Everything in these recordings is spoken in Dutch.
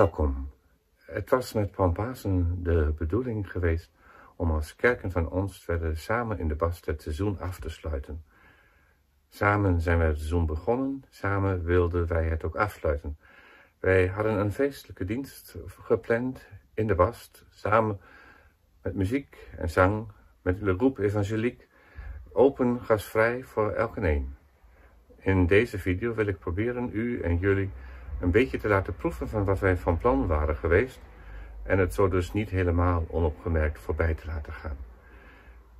Welkom. Het was met Pampasen de bedoeling geweest om als kerken van ons verder samen in de Bast het seizoen af te sluiten. Samen zijn wij het seizoen begonnen, samen wilden wij het ook afsluiten. Wij hadden een feestelijke dienst gepland in de Bast, samen met muziek en zang, met de groep Evangeliek, open, gasvrij voor elke een. In deze video wil ik proberen u en jullie een beetje te laten proeven van wat wij van plan waren geweest en het zo dus niet helemaal onopgemerkt voorbij te laten gaan.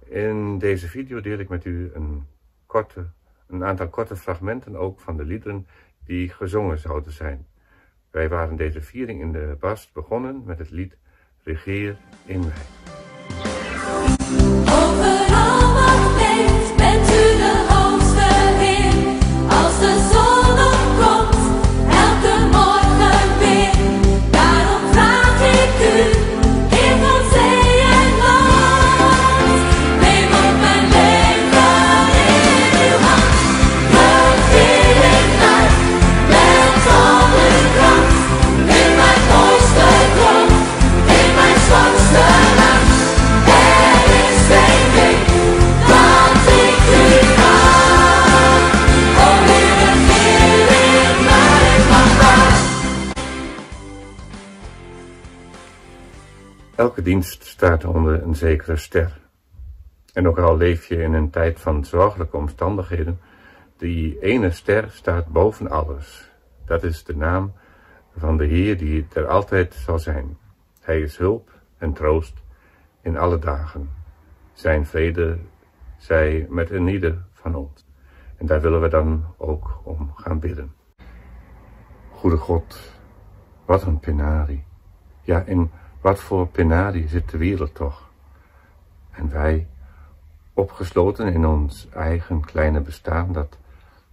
In deze video deel ik met u een, korte, een aantal korte fragmenten ook van de liederen die gezongen zouden zijn. Wij waren deze viering in de Bast begonnen met het lied Regeer in mij. Dienst staat onder een zekere ster. En ook al leef je in een tijd van zorgelijke omstandigheden, die ene ster staat boven alles. Dat is de naam van de Heer die er altijd zal zijn. Hij is hulp en troost in alle dagen. Zijn vrede zij met een ieder van ons. En daar willen we dan ook om gaan bidden. Goede God, wat een penarie. Ja, in wat voor penarie zit de wereld toch? En wij, opgesloten in ons eigen kleine bestaan, dat,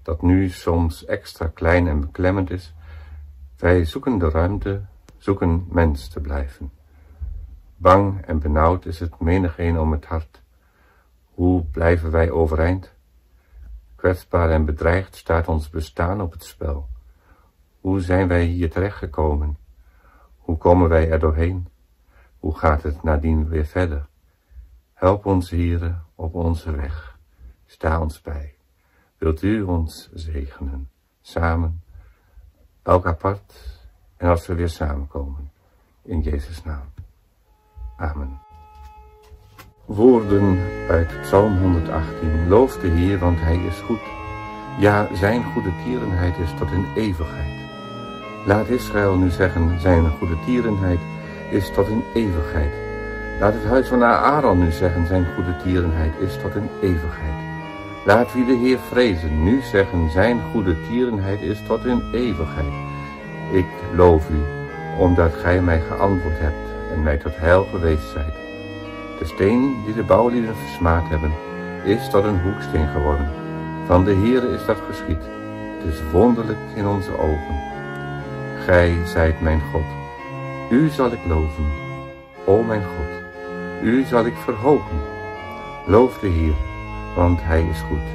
dat nu soms extra klein en beklemmend is, wij zoeken de ruimte, zoeken mens te blijven. Bang en benauwd is het menigeen om het hart. Hoe blijven wij overeind? Kwetsbaar en bedreigd staat ons bestaan op het spel. Hoe zijn wij hier terechtgekomen? Hoe komen wij er doorheen? Hoe gaat het nadien weer verder? Help ons, Here, op onze weg. Sta ons bij. Wilt u ons zegenen, samen, elk apart en als we weer samenkomen. In Jezus' naam. Amen. Woorden uit Psalm 118. Loof de Heer, want Hij is goed. Ja, zijn goede tierenheid is tot in eeuwigheid. Laat Israël nu zeggen, zijn goede tierenheid is tot in eeuwigheid. Laat het huis van Aaron nu zeggen, zijn goede tierenheid is tot in eeuwigheid. Laat wie de Heer vrezen nu zeggen, zijn goede tierenheid is tot in eeuwigheid. Ik loof u, omdat gij mij geantwoord hebt en mij tot heil geweest zijt. De steen die de bouwlieden versmaad hebben, is tot een hoeksteen geworden. Van de Heere is dat geschied. Het is wonderlijk in onze ogen. Gij zijt mijn God. U zal ik loven, o mijn God. U zal ik verhogen. Loof de Heer, want Hij is goed.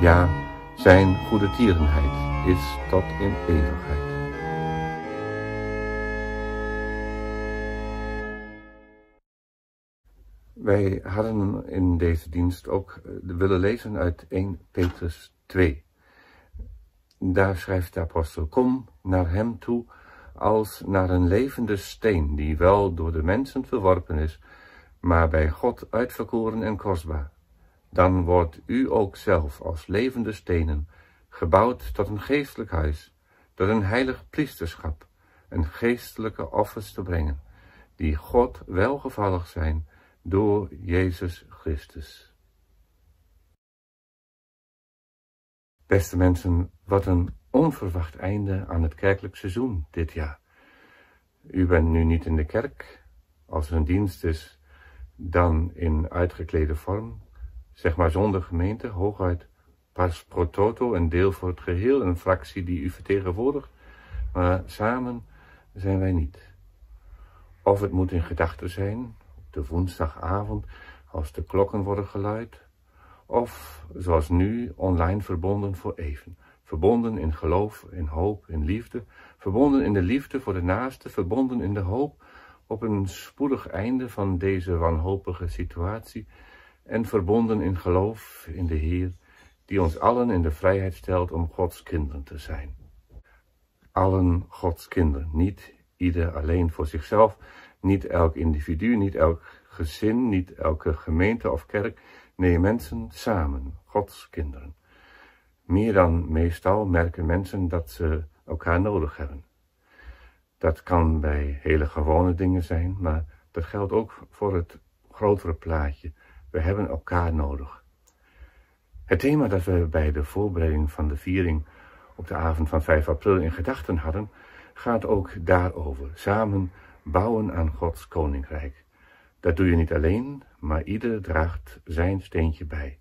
Ja, Zijn goede tierenheid is tot in eeuwigheid. Wij hadden in deze dienst ook eh, willen lezen uit 1 Petrus 2. Daar schrijft de apostel, kom naar hem toe als naar een levende steen die wel door de mensen verworpen is, maar bij God uitverkoren en kostbaar. Dan wordt u ook zelf als levende stenen gebouwd tot een geestelijk huis, tot een heilig priesterschap, een geestelijke offers te brengen, die God welgevallig zijn door Jezus Christus. Beste mensen, wat een onverwacht einde aan het kerkelijk seizoen dit jaar. U bent nu niet in de kerk, als er een dienst is, dan in uitgeklede vorm, zeg maar zonder gemeente, hooguit pas pro toto, een deel voor het geheel, een fractie die u vertegenwoordigt, maar samen zijn wij niet. Of het moet in gedachten zijn, op de woensdagavond, als de klokken worden geluid, of zoals nu, online verbonden voor even verbonden in geloof, in hoop, in liefde, verbonden in de liefde voor de naaste, verbonden in de hoop op een spoedig einde van deze wanhopige situatie en verbonden in geloof in de Heer, die ons allen in de vrijheid stelt om Gods kinderen te zijn. Allen Gods kinderen, niet ieder alleen voor zichzelf, niet elk individu, niet elk gezin, niet elke gemeente of kerk, nee, mensen samen, Gods kinderen. Meer dan meestal merken mensen dat ze elkaar nodig hebben. Dat kan bij hele gewone dingen zijn, maar dat geldt ook voor het grotere plaatje. We hebben elkaar nodig. Het thema dat we bij de voorbereiding van de viering op de avond van 5 april in gedachten hadden, gaat ook daarover. Samen bouwen aan Gods koninkrijk. Dat doe je niet alleen, maar ieder draagt zijn steentje bij.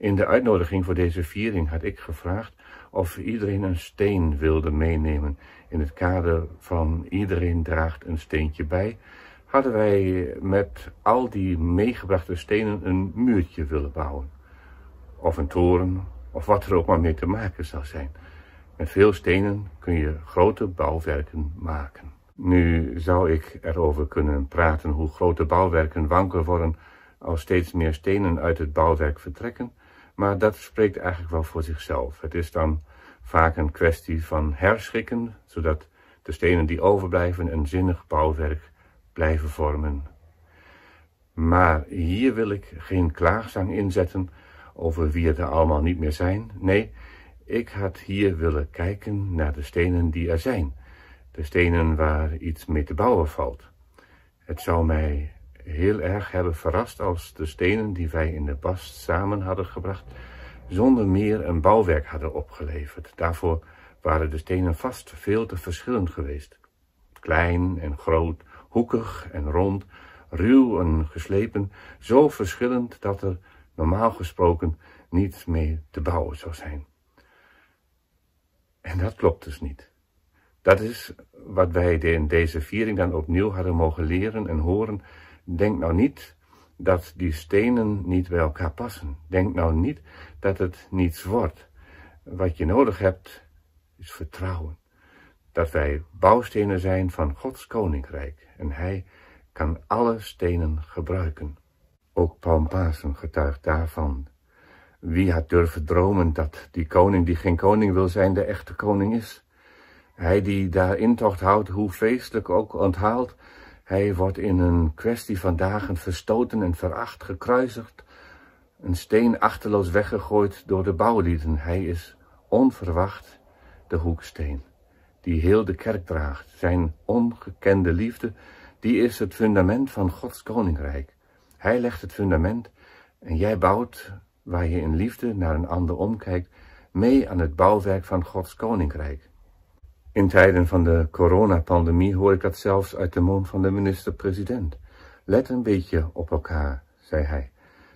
In de uitnodiging voor deze viering had ik gevraagd of iedereen een steen wilde meenemen. In het kader van iedereen draagt een steentje bij, hadden wij met al die meegebrachte stenen een muurtje willen bouwen. Of een toren, of wat er ook maar mee te maken zou zijn. Met veel stenen kun je grote bouwwerken maken. Nu zou ik erover kunnen praten hoe grote bouwwerken wankel worden als steeds meer stenen uit het bouwwerk vertrekken, maar dat spreekt eigenlijk wel voor zichzelf. Het is dan vaak een kwestie van herschikken, zodat de stenen die overblijven een zinnig bouwwerk blijven vormen. Maar hier wil ik geen klaagzang inzetten over wie er allemaal niet meer zijn. Nee, ik had hier willen kijken naar de stenen die er zijn. De stenen waar iets mee te bouwen valt. Het zou mij heel erg hebben verrast als de stenen die wij in de bast samen hadden gebracht, zonder meer een bouwwerk hadden opgeleverd. Daarvoor waren de stenen vast veel te verschillend geweest. Klein en groot, hoekig en rond, ruw en geslepen, zo verschillend dat er normaal gesproken niets mee te bouwen zou zijn. En dat klopt dus niet. Dat is wat wij in deze viering dan opnieuw hadden mogen leren en horen. Denk nou niet dat die stenen niet bij elkaar passen. Denk nou niet dat het niets wordt. Wat je nodig hebt, is vertrouwen. Dat wij bouwstenen zijn van Gods koninkrijk en Hij kan alle stenen gebruiken. Ook Palmpasen getuigt daarvan. Wie had durven dromen dat die koning die geen koning wil zijn, de echte koning is? Hij die daar intocht houdt, hoe feestelijk ook onthaald, hij wordt in een kwestie van dagen verstoten en veracht, gekruisigd, een steen achterloos weggegooid door de bouwlieden. Hij is onverwacht de hoeksteen, die heel de kerk draagt. Zijn ongekende liefde, die is het fundament van Gods koninkrijk. Hij legt het fundament en jij bouwt, waar je in liefde naar een ander omkijkt, mee aan het bouwwerk van Gods koninkrijk. In tijden van de coronapandemie hoor ik dat zelfs uit de mond van de minister-president. Let een beetje op elkaar, zei hij.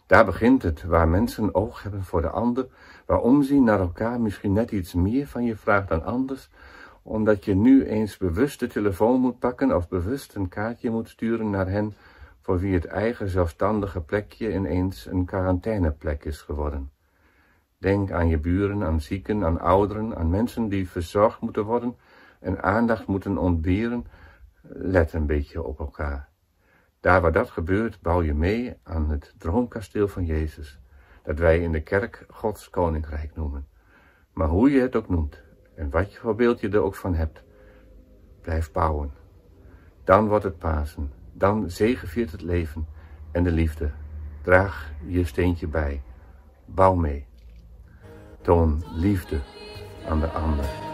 Daar begint het, waar mensen oog hebben voor de ander, waar omzien naar elkaar misschien net iets meer van je vraagt dan anders, omdat je nu eens bewust de telefoon moet pakken of bewust een kaartje moet sturen naar hen voor wie het eigen zelfstandige plekje ineens een quarantaineplek is geworden. Denk aan je buren, aan zieken, aan ouderen, aan mensen die verzorgd moeten worden en aandacht moeten ontberen. Let een beetje op elkaar. Daar waar dat gebeurt, bouw je mee aan het droomkasteel van Jezus, dat wij in de kerk Gods koninkrijk noemen. Maar hoe je het ook noemt en wat je voor beeld je er ook van hebt, blijf bouwen. Dan wordt het Pasen, dan zegeviert het leven en de liefde. Draag je steentje bij, bouw mee. Toon liefde aan de ander.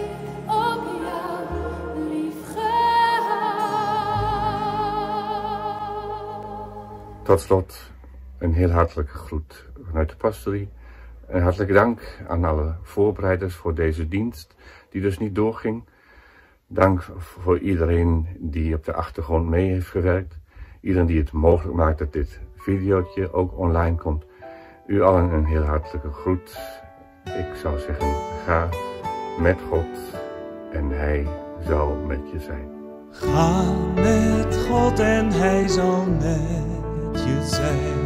Tot slot een heel hartelijke groet vanuit de pastorie En hartelijk dank aan alle voorbereiders voor deze dienst, die dus niet doorging. Dank voor iedereen die op de achtergrond mee heeft gewerkt. Iedereen die het mogelijk maakt dat dit videootje ook online komt. U allen een heel hartelijke groet. Ik zou zeggen, ga met God en Hij zal met je zijn. Ga met God en Hij zal met je zijn.